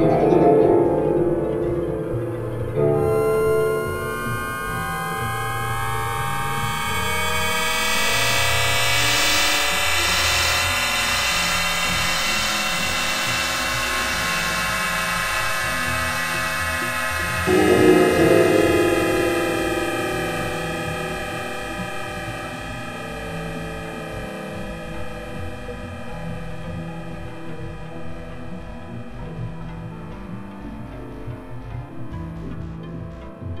うん。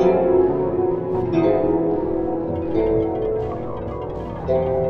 thank you